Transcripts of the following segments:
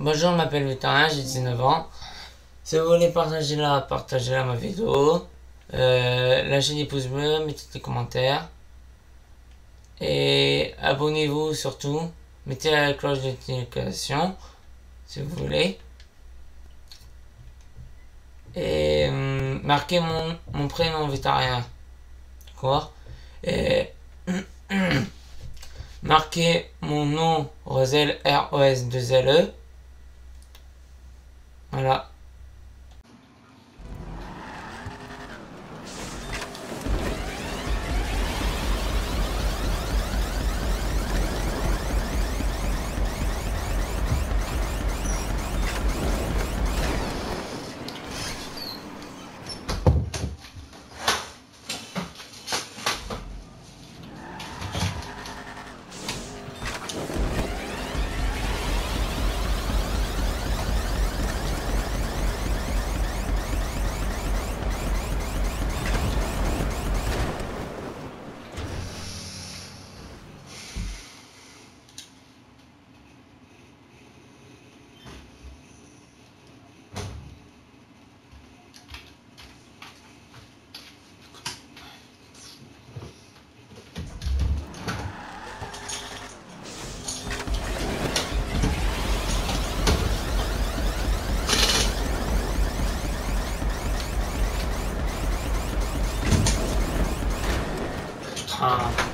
Bonjour, je m'appelle Victorien, j'ai 19 ans. Si vous voulez partager la, partagez la ma vidéo. Euh, lâchez des pouces bleus, mettez des commentaires. Et abonnez-vous surtout. Mettez la cloche de notification si vous voulez. Et hum, marquez mon, prénom Victorien. D'accord? Et marquez mon nom Rosel R-O-S-2-L-E. Voilà. Ah.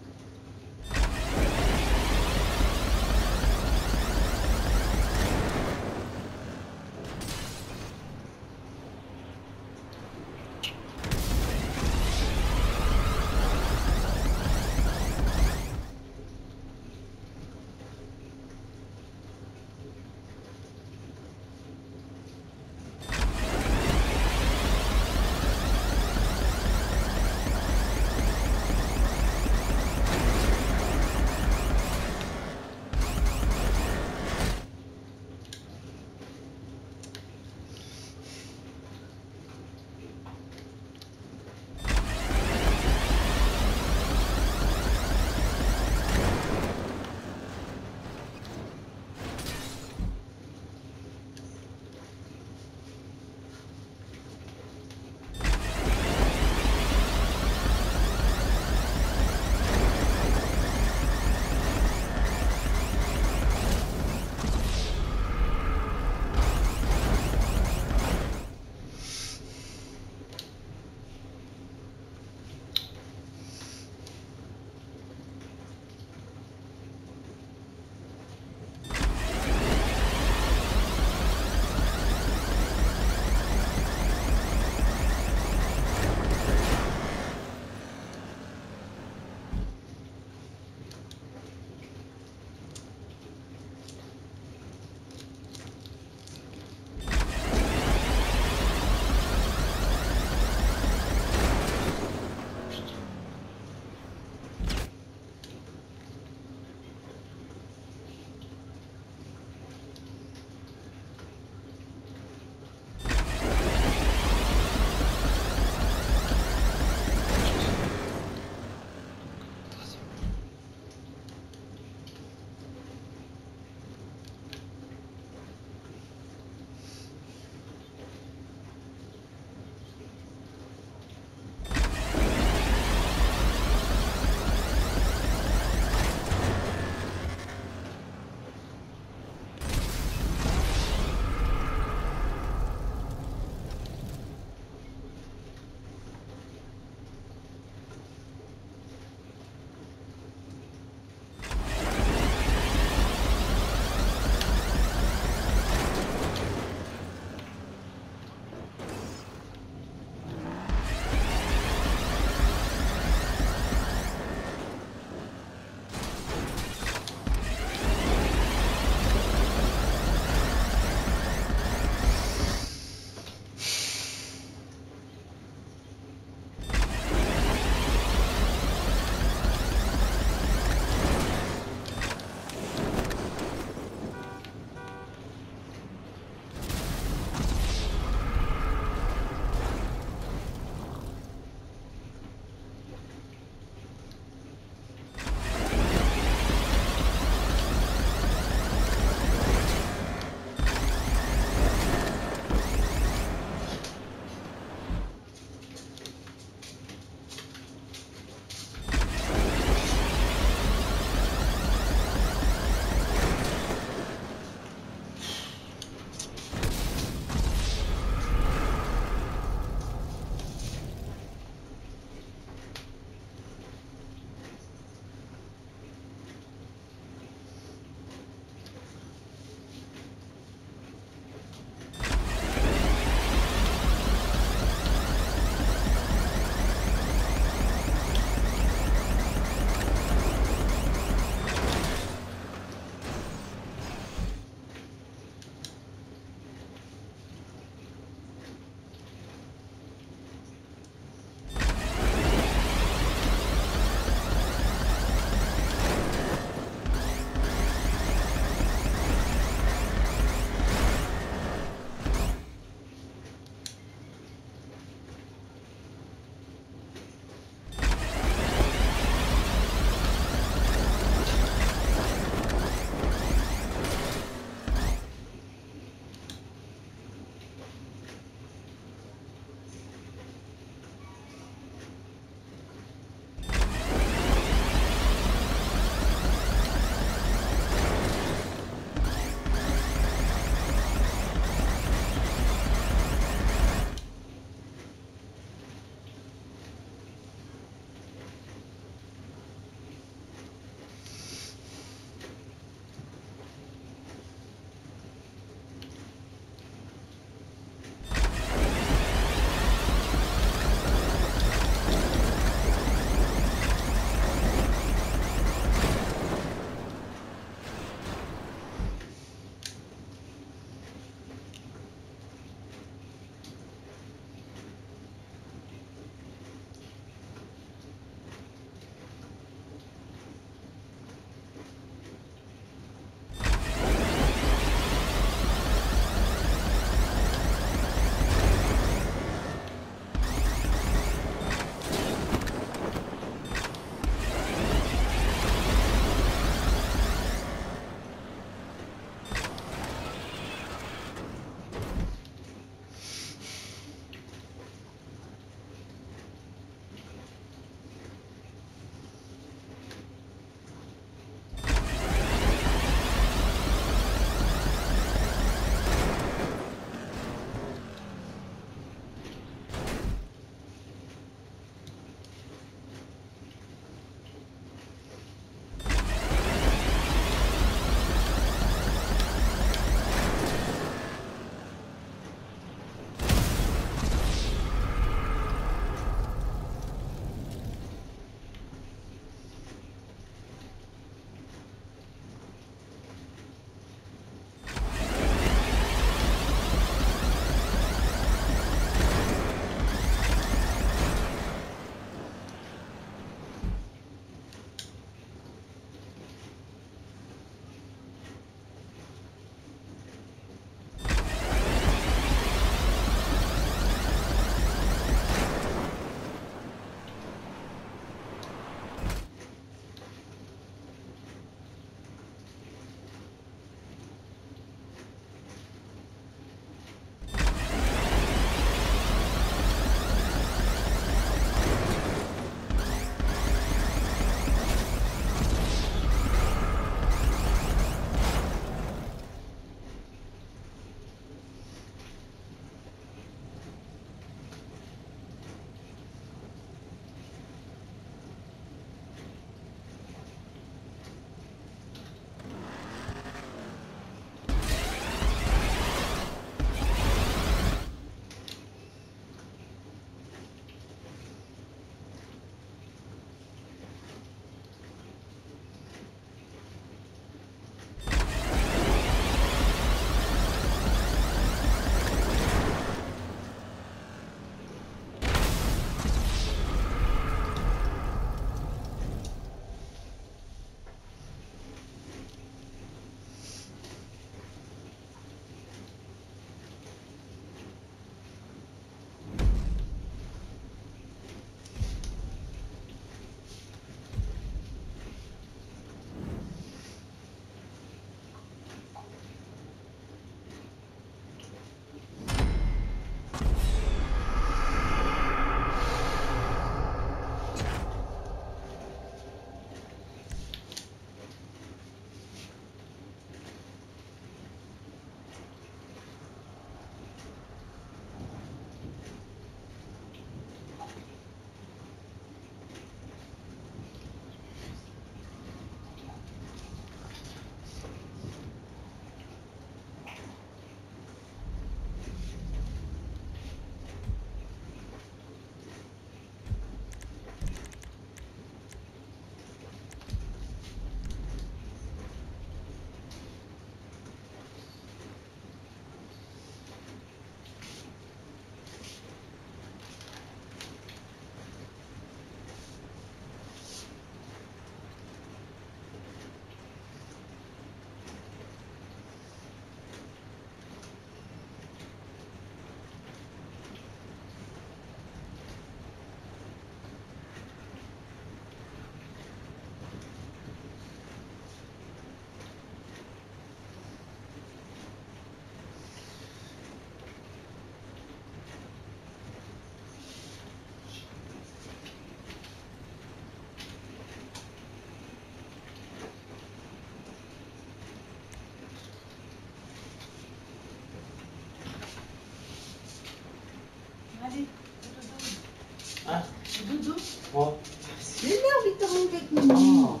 dodo oh. C'est l'heure, Victor, avec nous. Oh.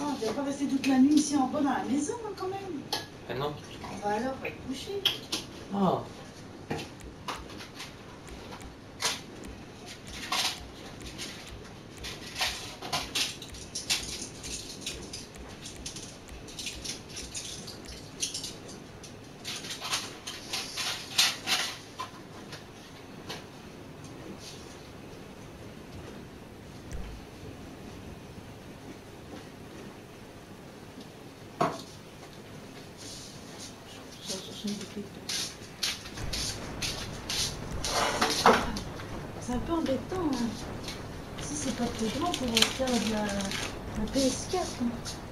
oh tu vas pas rester toute la nuit ici en bas dans la maison, hein, quand même. Ah non. On va alors, va te coucher. Oh. C'est un peu embêtant. Hein. Si c'est pas très grand pour faire de la, la PS4. hein.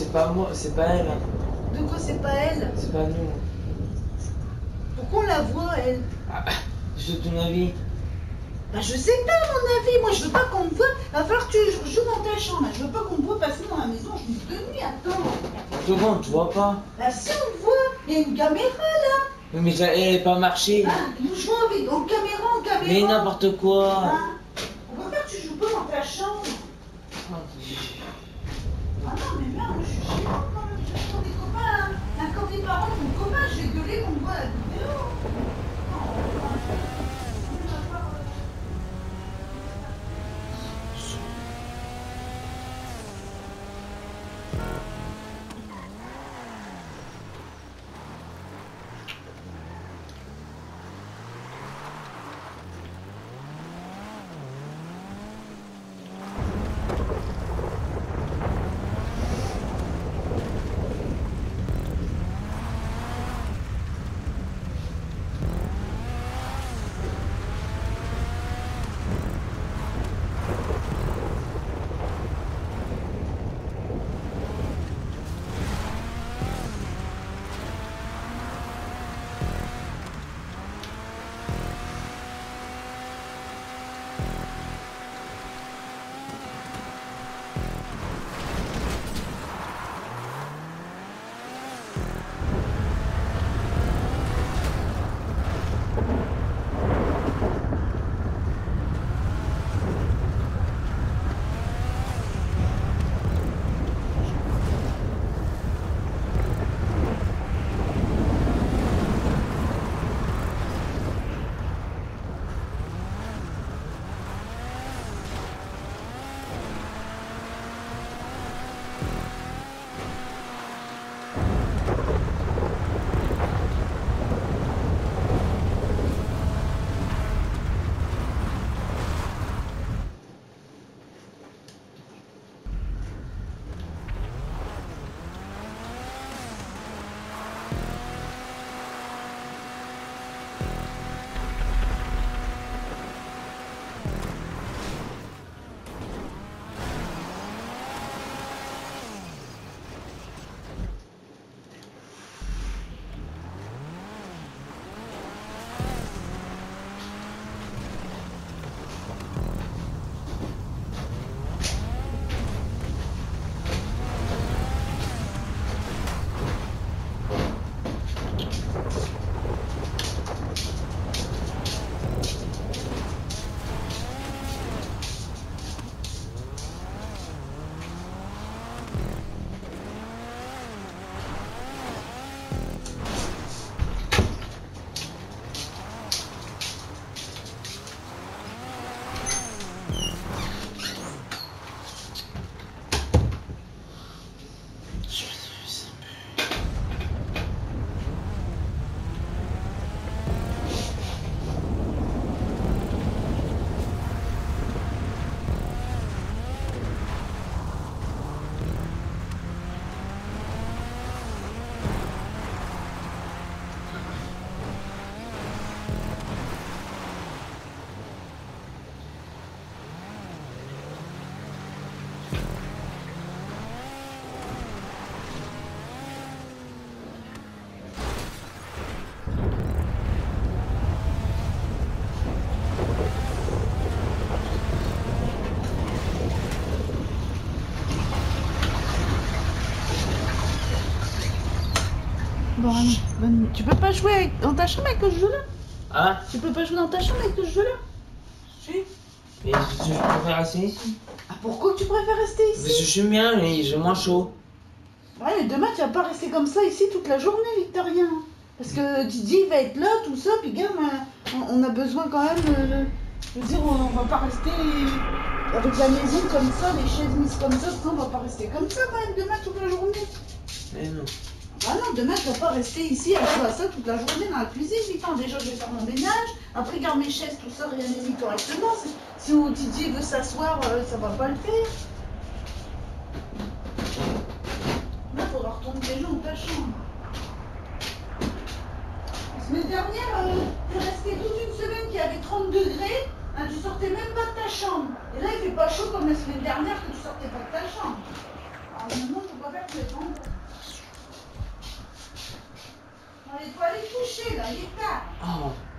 C'est pas moi, c'est pas elle. De quoi c'est pas elle? C'est pas nous. Pourquoi on la voit elle? Ah, je ton avis. Bah je sais pas mon avis, moi je veux pas qu'on me voit. Va falloir que tu joues dans ta chambre, je veux pas qu'on me voit passer dans la maison, je mise de nuit, attends. Comment tu vois pas? Bah si on me voit, il y a une caméra là. Mais elle est pas marché. Ah, nous jouons avec en caméra, en caméra. Mais n'importe quoi. Hein? Tu peux pas jouer avec- dans ta chambre avec le jeu là Ah Tu peux pas jouer dans ta chambre avec le jeu là Si. Mais je, je préfère rester ici. Ah, pourquoi tu préfères rester Parce que je ici suis bien, mais j'ai moins chaud. Ouais, mais demain tu vas pas rester comme ça ici toute la journée, Victorien. Parce que Didier va être là, tout ça, puis gars, on, on a besoin quand même. euh, je veux dire, on, on va pas rester avec la maison comme ça, les chaises mises comme ça, sinon on va pas rester comme ça quand même demain toute la journée. Mais non. Demain tu vas pas rester ici à jouer à ça toute la journée dans la cuisine. Déjà je vais faire mon ménage, après garde mes chaises, tout ça, mis correctement. Si- Didier veut s'asseoir, euh, ça va pas le faire. Là, faudra retourner gens dans ta chambre. La semaine dernière, euh, t'es resté toute une semaine qui avait 30 degrés, hein, tu sortais même pas de ta chambre. Et là, il fait pas chaud comme la semaine dernière que tu sortais pas de ta chambre. Alors maintenant, faut pas faire que les gens. Allez, il faut aller te coucher là, il